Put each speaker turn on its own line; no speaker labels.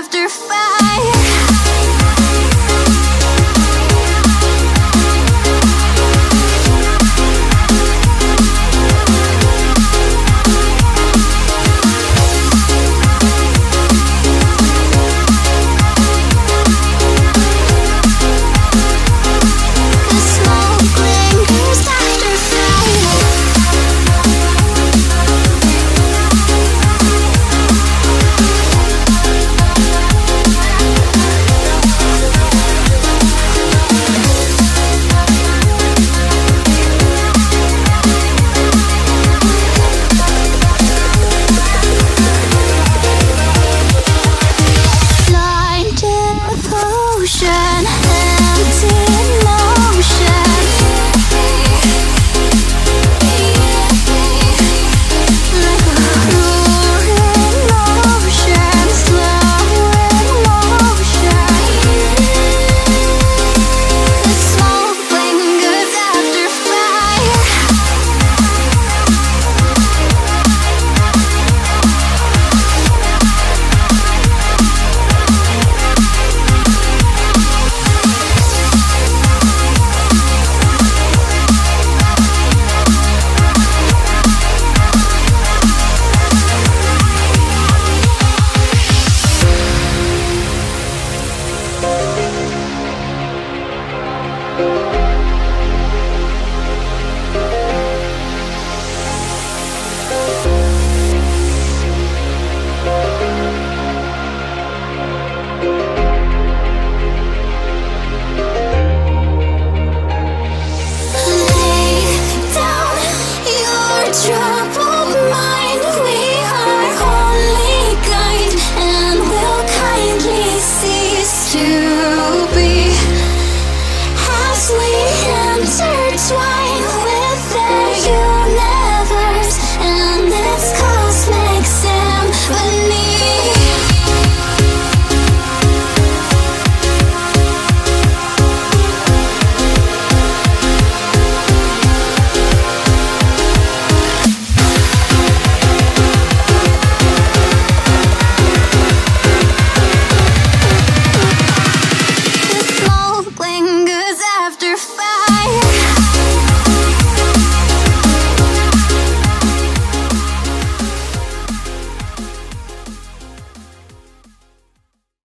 after five.